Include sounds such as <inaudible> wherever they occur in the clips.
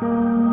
Música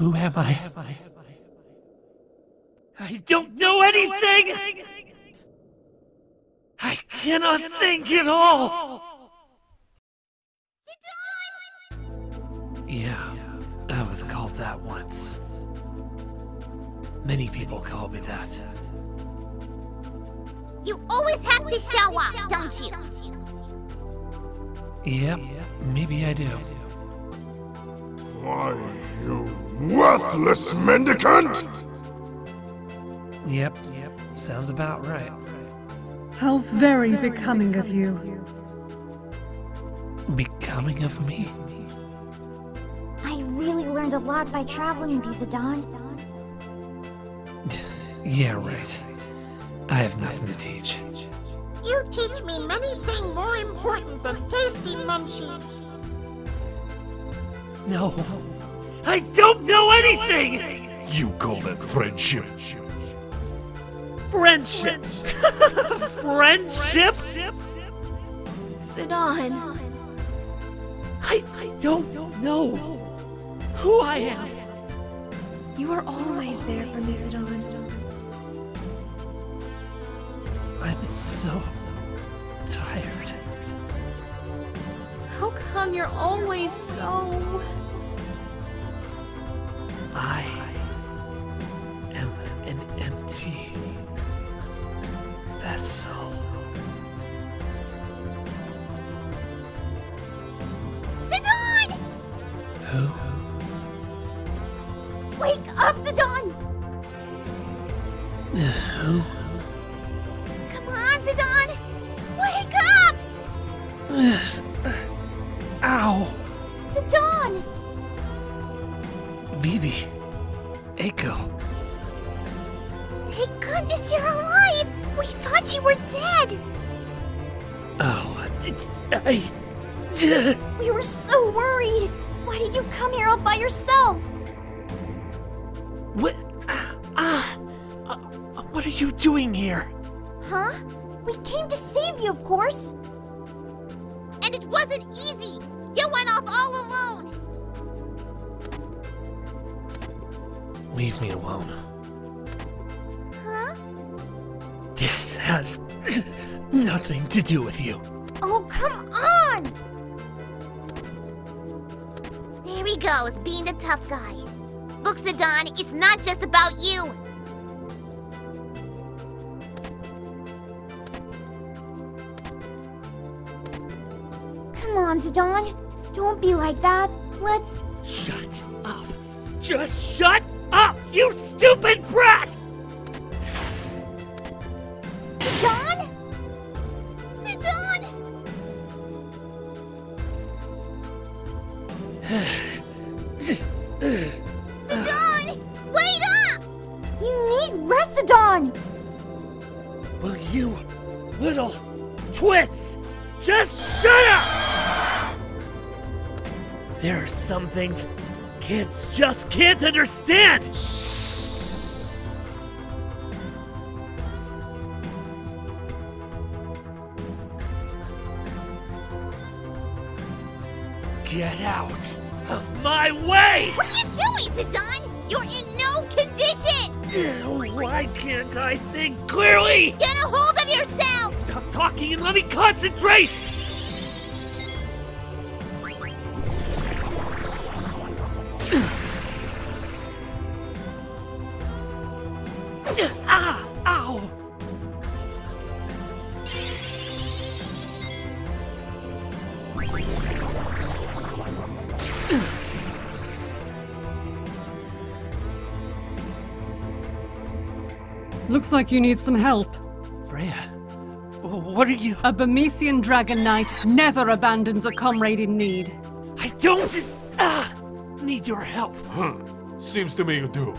Who am I? I don't know anything! I cannot think at all! Yeah, I was called that once. Many people call me that. You always have to show up, don't you? Yep, maybe I do. Why, you worthless mendicant! Yep, yep, sounds about right. How very becoming of you. Becoming of me? I really learned a lot by traveling with you, Zidane. Yeah, right. I have nothing to teach. You teach me many things more important than tasty munchies. No. I don't know anything! You call that friendship? Friendship! <laughs> Friendship? Zidane. I, I don't know who I am. You are always there for me, Zidane. I'm so tired. How come you're always so... I Thank goodness you're alive! We thought you were dead! Oh, I. We were so worried! Why did you come here all by yourself? What? Ah! Uh, what are you doing here? Huh? We came to save you, of course! And it wasn't easy! You went off all alone! Leave me alone. Has nothing to do with you. Oh, come on! There he goes, being the tough guy. Look, Zidane, it's not just about you. Come on, Zidane. Don't be like that. Let's... Shut up. Just shut up, you stupid brat! There are some things kids just can't understand! Get out of my way! What are you doing, Zidane? You're in no condition! Why can't I think clearly? Get a hold of yourself! Stop talking and let me concentrate! Looks like you need some help. Freya, what are you? A Burmecian Dragon Knight never abandons a comrade in need. I don't ah, need your help. Huh. Seems to me you do.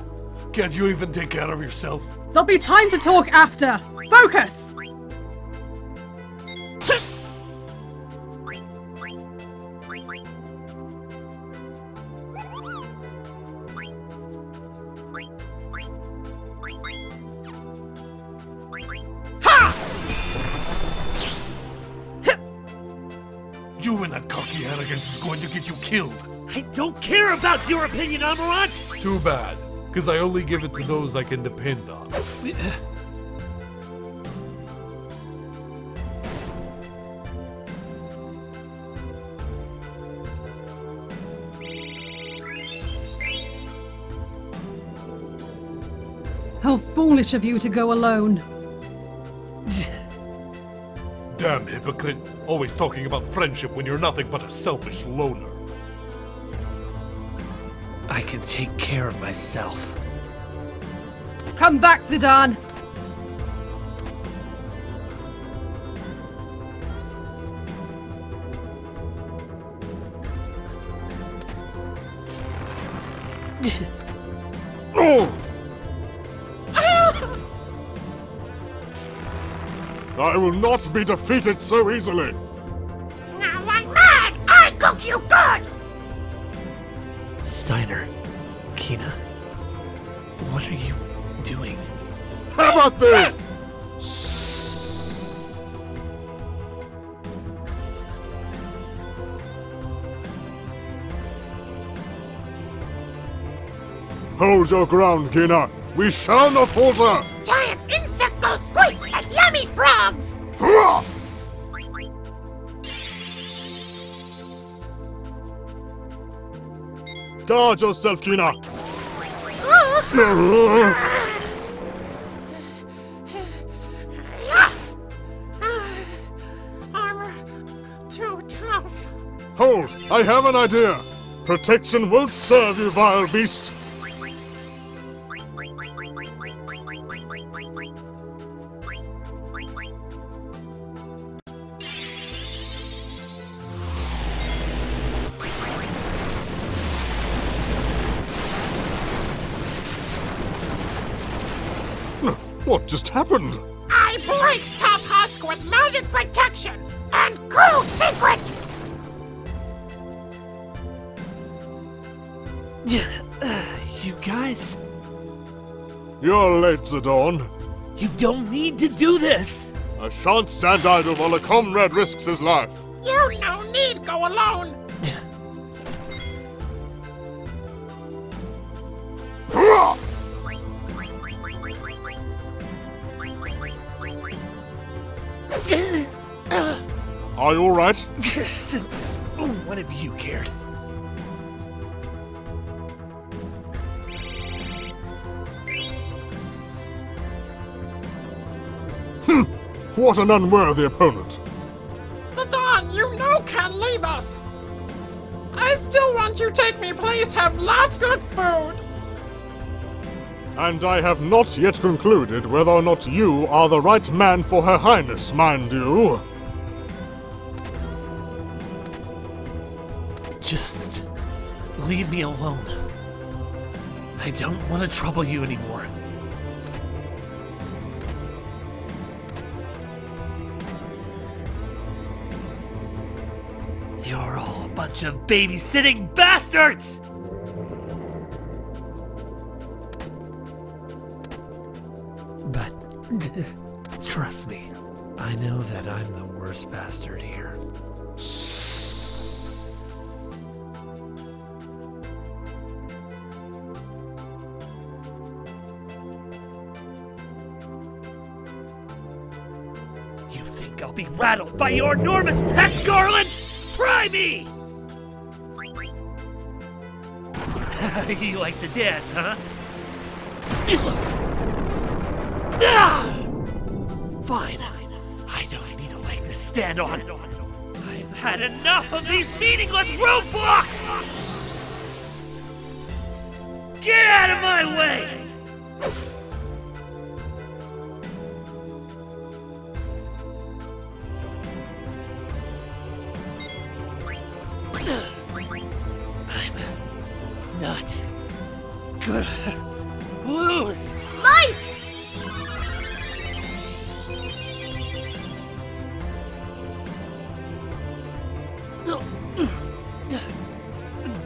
Can't you even take care of yourself? There'll be time to talk after. Focus! And that cocky arrogance is going to get you killed. I don't care about your opinion, Amarant! Too bad, because I only give it to those I can depend on. How foolish of you to go alone. Damn hypocrite. Always talking about friendship when you're nothing but a selfish loner. I can take care of myself. Come back, Zidane! Oh! I will not be defeated so easily! Now I'm mad! I cook you good! Steiner, Quina, what are you doing? Have at this! Hold your ground, Quina! We shall not falter! Giant insectos squeak like yummy frogs! Guard yourself, Quina! <laughs> Armor too tough. Hold! I have an idea! Protection won't serve you, vile beast! What just happened? I break Top Husk with magic protection and crew secret! <sighs> You guys, You're late, Zidane. you don't need to do this! I shan't stand idle while a comrade risks his life. You no need go alone. Are you alright? Since <laughs> oh, when have you cared? Hmm. What an unworthy opponent. Zidane, you know can't leave us. I still want you to take me please have lots good food. And I have not yet concluded whether or not you are the right man for Her Highness, mind you. Just leave me alone. I don't want to trouble you anymore. You're all a bunch of babysitting bastards! But <laughs> trust me, I know that I'm the worst bastard here. Rattled by your enormous pets, Garland? Try me! <laughs> you like to dance, huh? <laughs> Fine. I don't need a leg to stand on. I've had enough of these meaningless roadblocks! Get out of my way!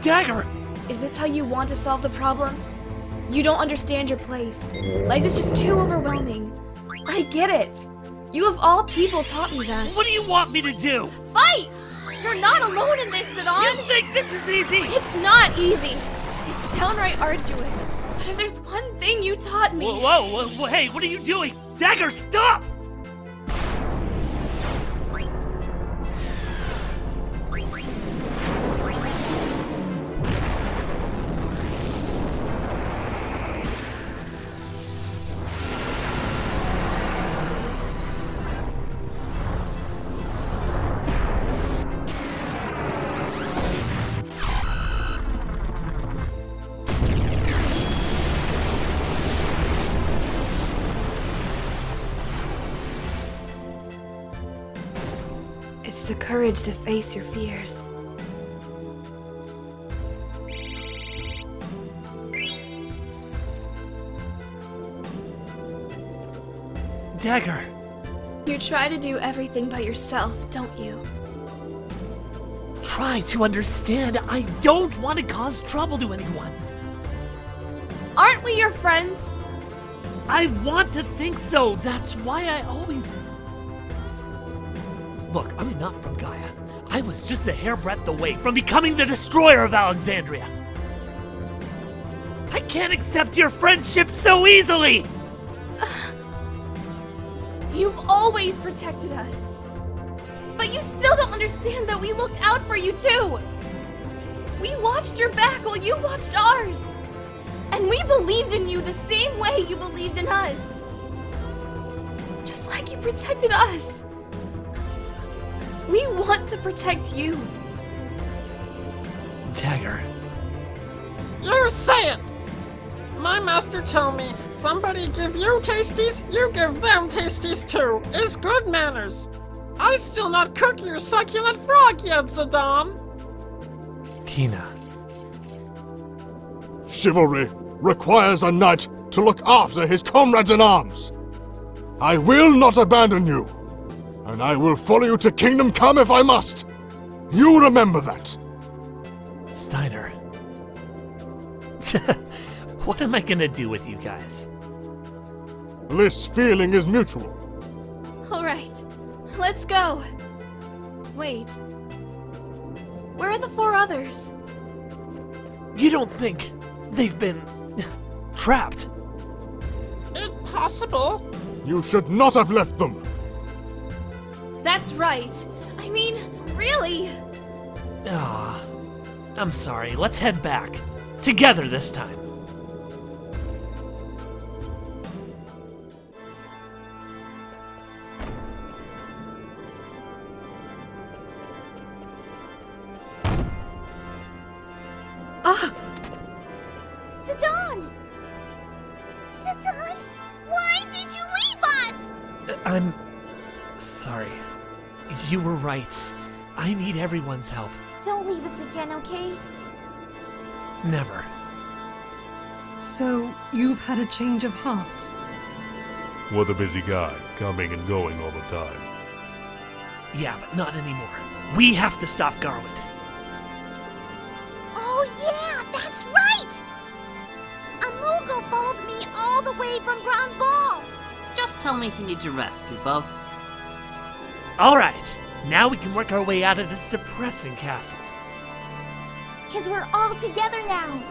Dagger! Is this how you want to solve the problem? You don't understand your place. Life is just too overwhelming. I get it. You of all people taught me that. What do you want me to do? Fight! You're not alone in this, Zidane! You think this is easy? It's not easy. It's downright arduous. But if there's one thing you taught me... Whoa, whoa, whoa, hey, what are you doing? Dagger, stop! Courage to face your fears. Dagger, You try to do everything by yourself, don't you? try to understand. I don't want to cause trouble to anyone. Aren't we your friends? I want to think so. That's why I always. Look, I'm not from Gaia. I was just a hairbreadth away from becoming the destroyer of Alexandria. I can't accept your friendship so easily! <sighs> You've always protected us. But you still don't understand that we looked out for you too. We watched your back while you watched ours. And we believed in you the same way you believed in us. Just like you protected us. We want to protect you. Dagger. You say it! My master tell me, somebody give you tasties, you give them tasties too. Is good manners. I still not cook your succulent frog yet, Zidane. Quina. Chivalry requires a knight to look after his comrades in arms. I will not abandon you, and I will follow you to Kingdom Come if I must. You remember that. Steiner. <laughs> what am I gonna do with you guys? This feeling is mutual. All right, let's go. Wait. Where are the four others? You don't think they've been trapped? Impossible. You should not have left them. That's right. I mean, really? Ah, I'm sorry. Let's head back. Together this time. Ah! Zidane! Zidane, why did you leave us? I'm. You were right. I need everyone's help. Don't leave us again, okay? Never. So, you've had a change of heart. What a busy guy, coming and going all the time. Yeah, but not anymore. We have to stop Garland. Oh yeah, that's right! Amugo followed me all the way from Bran Bal. Just tell me if you need to rest, Kupo. All right. Now we can work our way out of this depressing castle. Cause we're all together now.